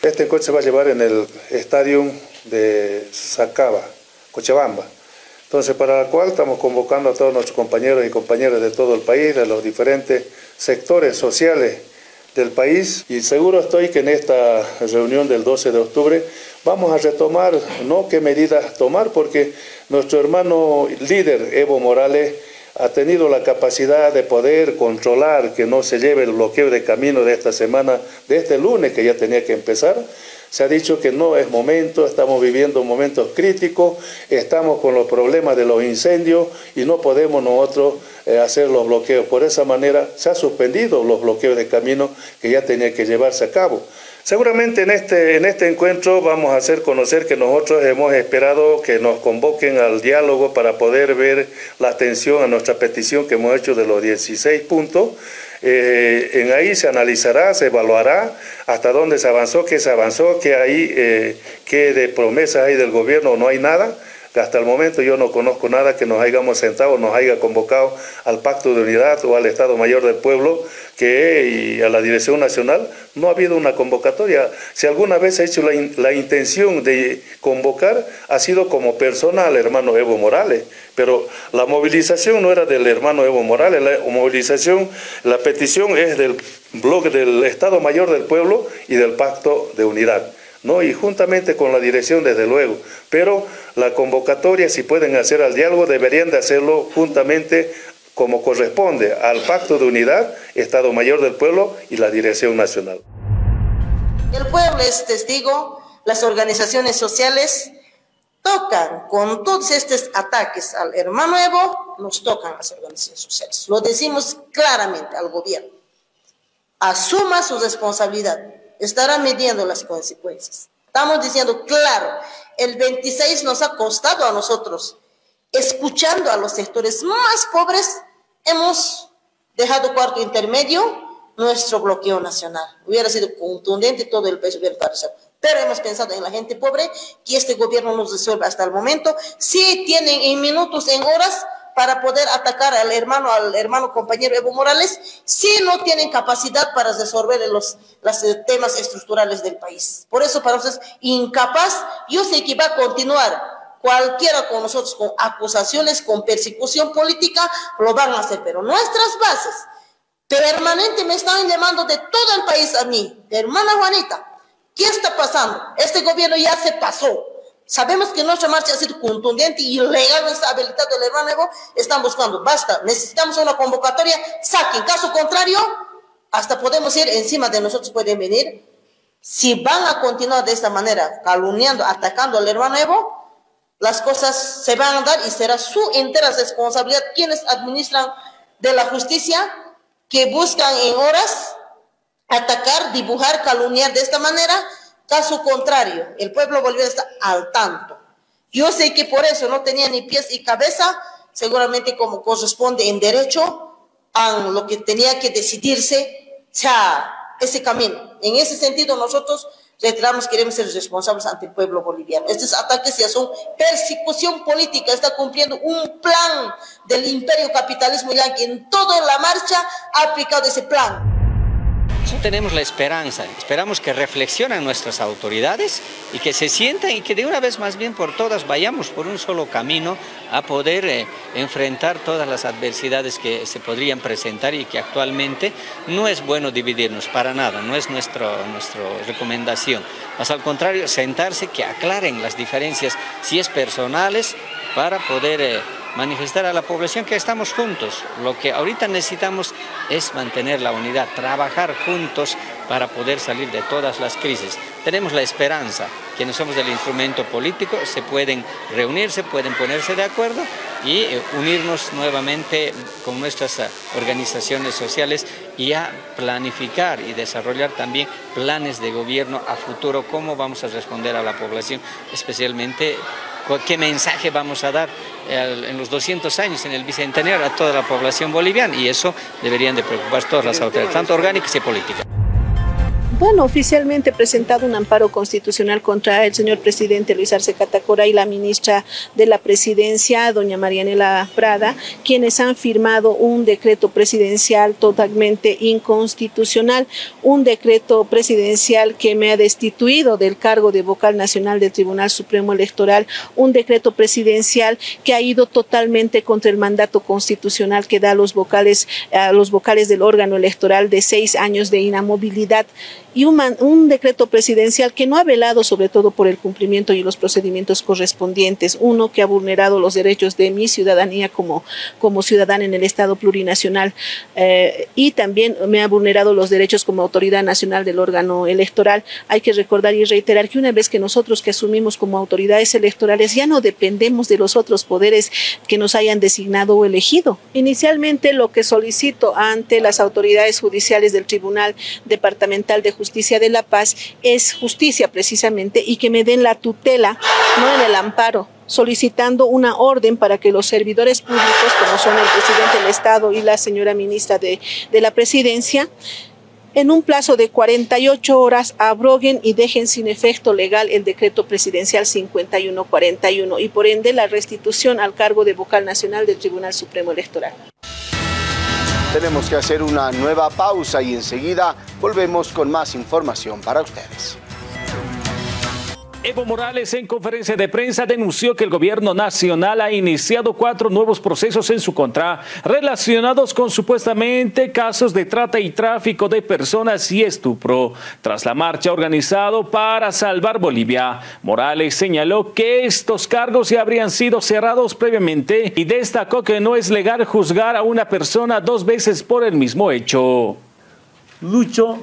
Este encuentro se va a llevar en el estadio de Sacaba, Cochabamba. Entonces, para la cual estamos convocando a todos nuestros compañeros y compañeras de todo el país, de los diferentes sectores sociales del país y seguro estoy que en esta reunión del 12 de octubre vamos a retomar, ¿no? ¿Qué medidas tomar? Porque nuestro hermano líder, Evo Morales, ha tenido la capacidad de poder controlar que no se lleve el bloqueo de camino de esta semana, de este lunes que ya tenía que empezar, se ha dicho que no es momento, estamos viviendo momentos críticos, estamos con los problemas de los incendios y no podemos nosotros eh, hacer los bloqueos. Por esa manera se han suspendido los bloqueos de camino que ya tenía que llevarse a cabo. Seguramente en este, en este encuentro vamos a hacer conocer que nosotros hemos esperado que nos convoquen al diálogo para poder ver la atención a nuestra petición que hemos hecho de los 16 puntos eh, en ahí se analizará, se evaluará hasta dónde se avanzó, qué se avanzó, qué hay, eh, qué de promesas hay del gobierno no hay nada. Hasta el momento yo no conozco nada que nos hayamos sentado, nos haya convocado al Pacto de Unidad o al Estado Mayor del Pueblo que, y a la Dirección Nacional. No ha habido una convocatoria. Si alguna vez ha hecho la, la intención de convocar, ha sido como persona al hermano Evo Morales. Pero la movilización no era del hermano Evo Morales, la movilización, la petición es del bloque del Estado Mayor del Pueblo y del Pacto de Unidad. ¿No? y juntamente con la dirección desde luego, pero la convocatoria si pueden hacer al diálogo deberían de hacerlo juntamente como corresponde al Pacto de Unidad, Estado Mayor del Pueblo y la Dirección Nacional. El pueblo es testigo, las organizaciones sociales tocan con todos estos ataques al hermano Evo, nos tocan las organizaciones sociales. Lo decimos claramente al gobierno. Asuma su responsabilidad estará midiendo las consecuencias. Estamos diciendo, claro, el 26 nos ha costado a nosotros, escuchando a los sectores más pobres, hemos dejado cuarto intermedio nuestro bloqueo nacional. Hubiera sido contundente, todo el país hubiera estado pero hemos pensado en la gente pobre, que este gobierno nos resuelva hasta el momento. Si tienen en minutos, en horas, para poder atacar al hermano, al hermano compañero Evo Morales, si no tienen capacidad para resolver los, los eh, temas estructurales del país. Por eso, para ustedes, incapaz, yo sé que va a continuar cualquiera con nosotros con acusaciones, con persecución política, lo van a hacer, pero nuestras bases permanentemente me están llamando de todo el país a mí, hermana Juanita, ¿qué está pasando? Este gobierno ya se pasó, Sabemos que nuestra marcha ha sido contundente y legal, no está habilitado el hermano Evo, están buscando, basta, necesitamos una convocatoria, saquen, caso contrario, hasta podemos ir encima de nosotros, pueden venir. Si van a continuar de esta manera, calumniando, atacando al hermano Evo, las cosas se van a dar y será su entera responsabilidad quienes administran de la justicia que buscan en horas atacar, dibujar, calumniar de esta manera. Caso contrario, el pueblo volvió a estar al tanto. Yo sé que por eso no tenía ni pies y cabeza, seguramente como corresponde en derecho, a lo que tenía que decidirse, sea ese camino. En ese sentido, nosotros reiteramos, queremos ser responsables ante el pueblo boliviano. Estos ataques ya son persecución política, está cumpliendo un plan del imperio capitalismo ya que en toda la marcha ha aplicado ese plan tenemos la esperanza, esperamos que reflexionen nuestras autoridades y que se sientan y que de una vez más bien por todas vayamos por un solo camino a poder eh, enfrentar todas las adversidades que se podrían presentar y que actualmente no es bueno dividirnos para nada, no es nuestra recomendación. Más al contrario, sentarse, que aclaren las diferencias, si es personales, para poder... Eh, manifestar a la población que estamos juntos. Lo que ahorita necesitamos es mantener la unidad, trabajar juntos para poder salir de todas las crisis. Tenemos la esperanza, quienes somos del instrumento político, se pueden reunirse, pueden ponerse de acuerdo y eh, unirnos nuevamente con nuestras eh, organizaciones sociales y a planificar y desarrollar también planes de gobierno a futuro, cómo vamos a responder a la población, especialmente qué mensaje vamos a dar en los 200 años, en el bicentenario, a toda la población boliviana y eso deberían de preocupar todas las autoridades, tanto orgánicas y políticas. Bueno, oficialmente presentado un amparo constitucional contra el señor presidente Luis Arce Catacora y la ministra de la presidencia, doña Marianela Prada, quienes han firmado un decreto presidencial totalmente inconstitucional, un decreto presidencial que me ha destituido del cargo de vocal nacional del Tribunal Supremo Electoral, un decreto presidencial que ha ido totalmente contra el mandato constitucional que da a los vocales, a los vocales del órgano electoral de seis años de inamovilidad y un, decreto presidencial que no ha velado sobre todo por el cumplimiento y los procedimientos correspondientes. Uno que ha vulnerado los derechos de mi ciudadanía como, como ciudadana en el Estado plurinacional eh, y también me ha vulnerado los derechos como autoridad nacional del órgano electoral. Hay que recordar y reiterar que una vez que nosotros que asumimos como autoridades electorales ya no dependemos de los otros poderes que nos hayan designado o elegido. Inicialmente lo que solicito ante las autoridades judiciales del Tribunal Departamental de Justicia de la Paz es justicia precisamente y que me den la tutela, no en el amparo, solicitando una orden para que los servidores públicos, como son el presidente del Estado y la señora ministra de, de la Presidencia, en un plazo de 48 horas abroguen y dejen sin efecto legal el decreto presidencial 5141 y por ende la restitución al cargo de vocal nacional del Tribunal Supremo Electoral. Tenemos que hacer una nueva pausa y enseguida volvemos con más información para ustedes. Evo Morales en conferencia de prensa denunció que el gobierno nacional ha iniciado cuatro nuevos procesos en su contra relacionados con supuestamente casos de trata y tráfico de personas y estupro. Tras la marcha organizado para salvar Bolivia, Morales señaló que estos cargos ya habrían sido cerrados previamente y destacó que no es legal juzgar a una persona dos veces por el mismo hecho. Lucho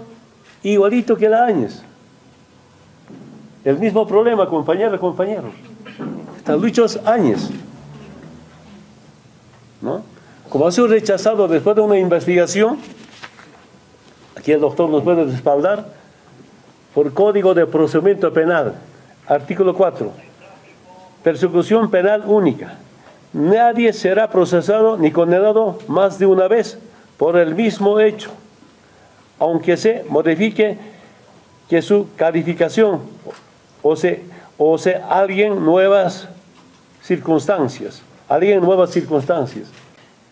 igualito que la Áñez el mismo problema, compañeros, compañeros. Están muchos años. ¿No? Como ha sido rechazado después de una investigación, aquí el doctor nos puede respaldar, por Código de Procedimiento Penal, artículo 4, persecución penal única. Nadie será procesado ni condenado más de una vez por el mismo hecho, aunque se modifique que su calificación o se, o se alguien nuevas circunstancias, alguien nuevas circunstancias.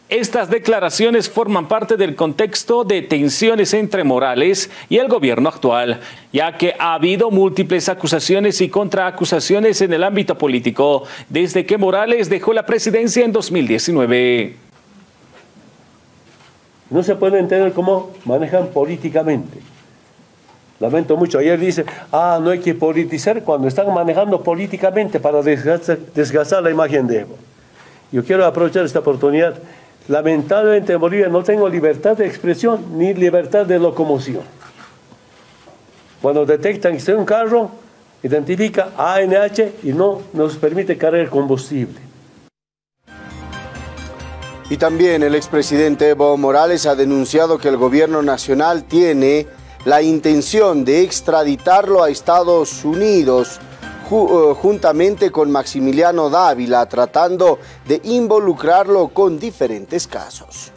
Estas declaraciones forman parte del contexto de tensiones entre Morales y el gobierno actual, ya que ha habido múltiples acusaciones y contraacusaciones en el ámbito político desde que Morales dejó la presidencia en 2019. No se puede entender cómo manejan políticamente. Lamento mucho. Ayer dice, ah, no hay que politizar cuando están manejando políticamente para desgastar, la imagen de Evo. Yo quiero aprovechar esta oportunidad. Lamentablemente en Bolivia no tengo libertad de expresión ni libertad de locomoción. Cuando detectan que está un carro, identifica ANH y no nos permite cargar combustible. Y también el expresidente Evo Morales ha denunciado que el gobierno nacional tiene la intención de extraditarlo a Estados Unidos eh, juntamente con Maximiliano Dávila, tratando de involucrarlo con diferentes casos.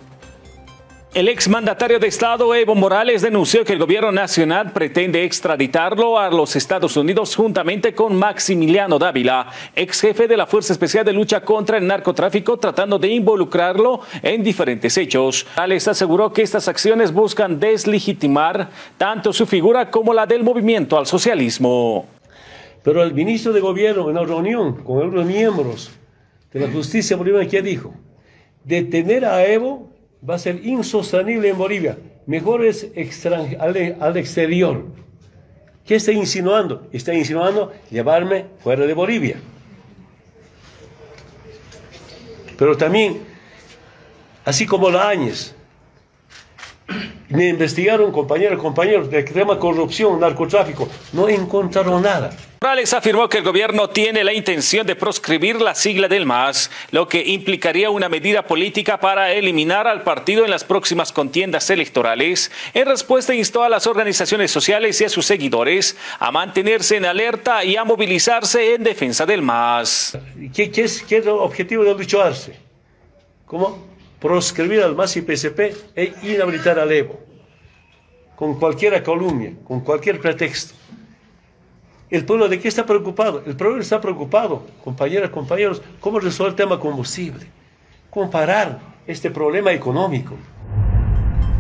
El exmandatario de Estado Evo Morales denunció que el gobierno nacional pretende extraditarlo a los Estados Unidos juntamente con Maximiliano Dávila, ex jefe de la Fuerza Especial de Lucha contra el Narcotráfico, tratando de involucrarlo en diferentes hechos. Morales aseguró que estas acciones buscan deslegitimar tanto su figura como la del movimiento al socialismo. Pero el ministro de Gobierno en una reunión con los miembros de la justicia boliviana, ¿qué dijo? Detener a Evo va a ser insostenible en Bolivia. Mejor es al, al exterior. ¿Qué está insinuando? Está insinuando llevarme fuera de Bolivia. Pero también, así como la Áñez, me investigaron compañeros, compañeros de tema corrupción, narcotráfico, no encontraron nada. Morales afirmó que el gobierno tiene la intención de proscribir la sigla del MAS, lo que implicaría una medida política para eliminar al partido en las próximas contiendas electorales. En respuesta instó a las organizaciones sociales y a sus seguidores a mantenerse en alerta y a movilizarse en defensa del MAS. ¿Qué, es, qué es el objetivo de lucharse? ¿Cómo? Proscribir al MAS y PSP e inhabilitar al Evo, con cualquier calumnia, con cualquier pretexto. ¿El pueblo de qué está preocupado? El pueblo está preocupado, compañeras, compañeros, cómo resolver el tema combustible, cómo parar este problema económico.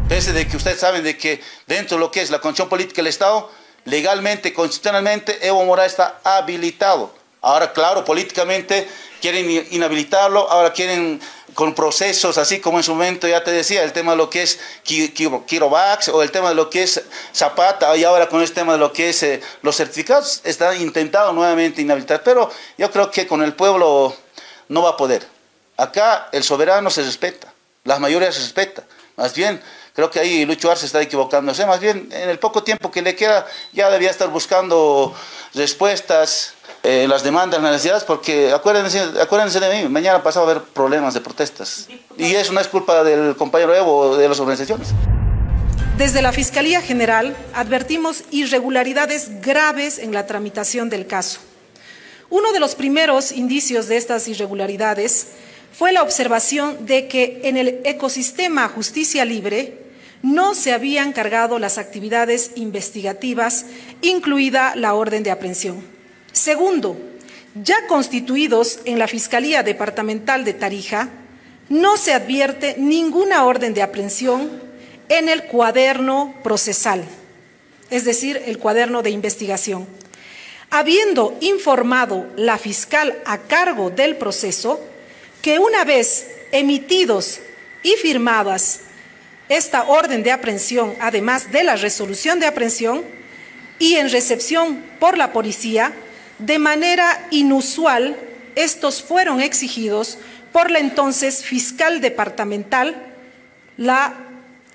Pese de que ustedes saben de que dentro de lo que es la constitución política del Estado, legalmente, constitucionalmente, Evo Morales está habilitado. Ahora, claro, políticamente quieren inhabilitarlo, ahora quieren con procesos, así como en su momento ya te decía, el tema de lo que es Quirovax o el tema de lo que es Zapata y ahora con el tema de lo que es eh, los certificados, está intentado nuevamente inhabilitar, pero yo creo que con el pueblo no va a poder. Acá el soberano se respeta, la mayoría se respeta, más bien creo que ahí Lucho Arce está equivocándose, más bien en el poco tiempo que le queda ya debía estar buscando respuestas eh, las demandas, las necesidades, porque acuérdense, acuérdense de mí, mañana pasado a haber problemas de protestas. Y eso no es culpa del compañero Evo o de las organizaciones. Desde la Fiscalía General advertimos irregularidades graves en la tramitación del caso. Uno de los primeros indicios de estas irregularidades fue la observación de que en el ecosistema justicia libre no se habían cargado las actividades investigativas, incluida la orden de aprehensión. Segundo, ya constituidos en la Fiscalía Departamental de Tarija, no se advierte ninguna orden de aprehensión en el cuaderno procesal, es decir, el cuaderno de investigación. Habiendo informado la fiscal a cargo del proceso que una vez emitidos y firmadas esta orden de aprehensión, además de la resolución de aprehensión, y en recepción por la policía, de manera inusual, estos fueron exigidos por la entonces fiscal departamental, la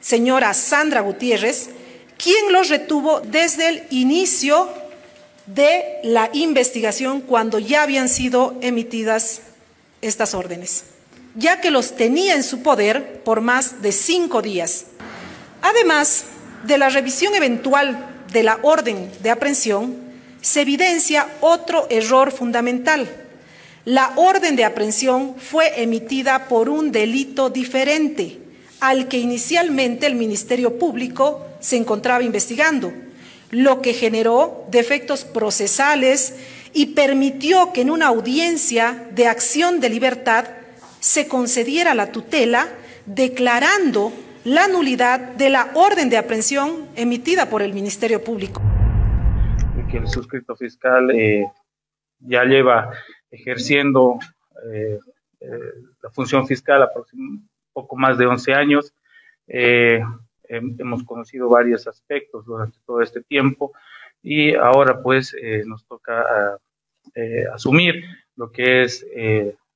señora Sandra Gutiérrez, quien los retuvo desde el inicio de la investigación cuando ya habían sido emitidas estas órdenes, ya que los tenía en su poder por más de cinco días. Además de la revisión eventual de la orden de aprehensión, se evidencia otro error fundamental. La orden de aprehensión fue emitida por un delito diferente al que inicialmente el Ministerio Público se encontraba investigando, lo que generó defectos procesales y permitió que en una audiencia de acción de libertad se concediera la tutela declarando la nulidad de la orden de aprehensión emitida por el Ministerio Público el suscrito fiscal eh, ya lleva ejerciendo eh, eh, la función fiscal aproximadamente poco más de 11 años. hemos conocido varios aspectos durante todo este tiempo y ahora pues nos toca asumir lo que es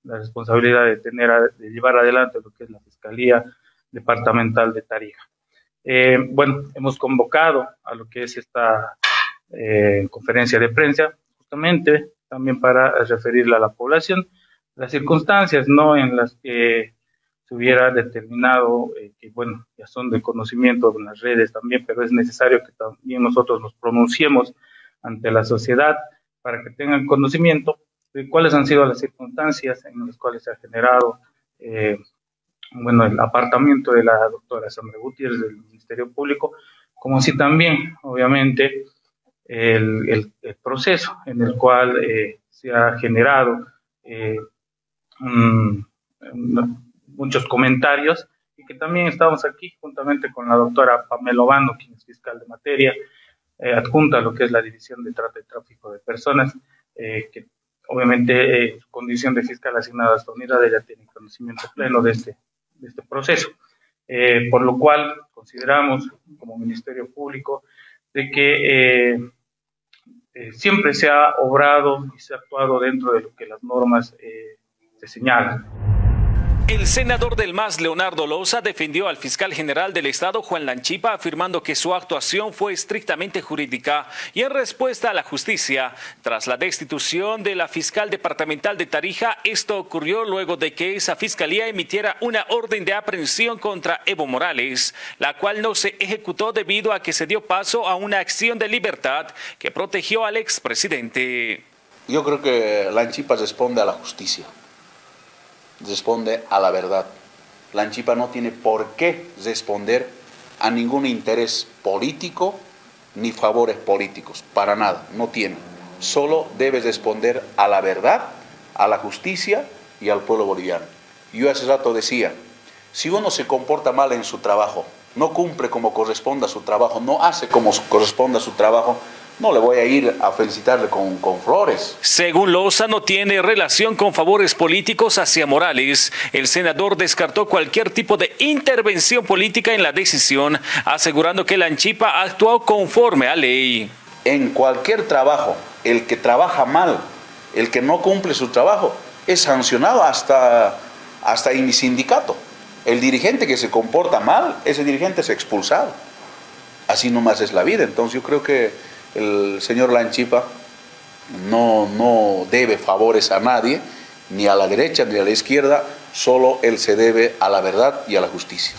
la responsabilidad de, tener de llevar adelante lo que es la Fiscalía Departamental de Tarija. bueno, hemos convocado a lo que es esta conferencia de prensa justamente también para referirle a la población las circunstancias ¿no? en las que se hubiera determinado, eh, que bueno, ya son de conocimiento en las redes también, pero es necesario que también nosotros nos pronunciemos ante la sociedad para que tengan conocimiento de cuáles han sido las circunstancias en las cuales se ha generado, eh, bueno, el apartamiento de la doctora Sandra Gutiérrez del Ministerio Público, como así también, obviamente, el, el, proceso en el cual eh, se ha generado muchos comentarios y que también estamos aquí juntamente con la doctora Pamela Obando, quien es fiscal de materia, eh, adjunta a lo que es la División de Trata y Tráfico de Personas, eh, que obviamente eh, su condición de fiscal asignada a esta unidad, ella tiene conocimiento pleno de este, de este proceso. por lo cual consideramos como Ministerio Público de que siempre se ha obrado y se ha actuado dentro de lo que las normas se señalan. El senador del MAS, Leonardo Loza, defendió al fiscal general del Estado, Juan Lanchipa, afirmando que su actuación fue estrictamente jurídica y en respuesta a la justicia. Tras la destitución de la fiscal departamental de Tarija, esto ocurrió luego de que esa fiscalía emitiera una orden de aprehensión contra Evo Morales, la cual no se ejecutó debido a que se dio paso a una acción de libertad que protegió al expresidente. Yo creo que Lanchipa responde a la justicia responde a la verdad. La Anchipa no tiene por qué responder a ningún interés político ni favores políticos, para nada, no tiene. Solo debe responder a la verdad, a la justicia y al pueblo boliviano. Yo hace rato decía, si uno se comporta mal en su trabajo, no cumple como corresponde a su trabajo, no hace como corresponde a su trabajo, no le voy a ir a felicitarle con, flores. Según Loza, no tiene relación con favores políticos hacia Morales. El senador descartó cualquier tipo de intervención política en la decisión, asegurando que la Anchipa ha actuado conforme a ley. En cualquier trabajo, el que trabaja mal, el que no cumple su trabajo, es sancionado hasta, hasta en mi sindicato. El dirigente que se comporta mal, ese dirigente es expulsado. Así nomás es la vida. Entonces yo creo que el señor Lanchipa no, no debe favores a nadie, ni a la derecha ni a la izquierda, solo él se debe a la verdad y a la justicia.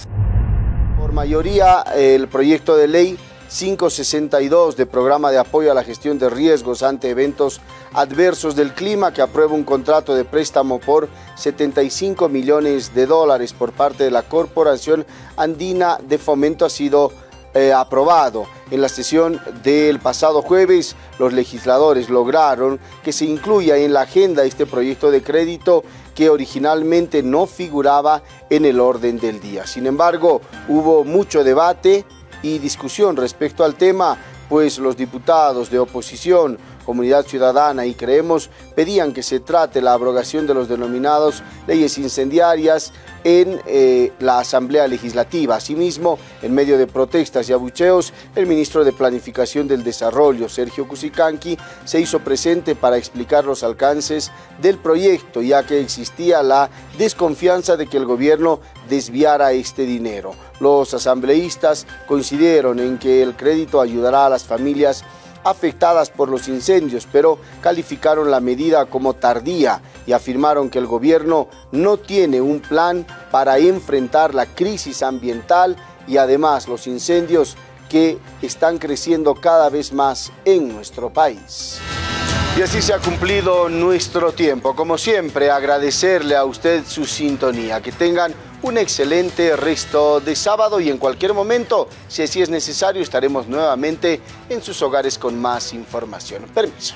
Por mayoría, el proyecto de ley 562 de Programa de Apoyo a la Gestión de Riesgos ante Eventos Adversos del Clima que aprueba un contrato de préstamo por 75 millones de dólares por parte de la Corporación Andina de Fomento ha sido eh, aprobado. En la sesión del pasado jueves, los legisladores lograron que se incluya en la agenda este proyecto de crédito que originalmente no figuraba en el orden del día. Sin embargo, hubo mucho debate y discusión respecto al tema, pues los diputados de oposición Comunidad Ciudadana y Creemos pedían que se trate la abrogación de los denominados leyes incendiarias en eh, la Asamblea Legislativa. Asimismo, en medio de protestas y abucheos, el ministro de Planificación del Desarrollo, Sergio Cusicanqui, se hizo presente para explicar los alcances del proyecto, ya que existía la desconfianza de que el gobierno desviara este dinero. Los asambleístas coincidieron en que el crédito ayudará a las familias afectadas por los incendios, pero calificaron la medida como tardía y afirmaron que el gobierno no tiene un plan para enfrentar la crisis ambiental y además los incendios que están creciendo cada vez más en nuestro país. Y así se ha cumplido nuestro tiempo. Como siempre, agradecerle a usted su sintonía. Que tengan un excelente resto de sábado y en cualquier momento, si así es necesario, estaremos nuevamente en sus hogares con más información. Permiso.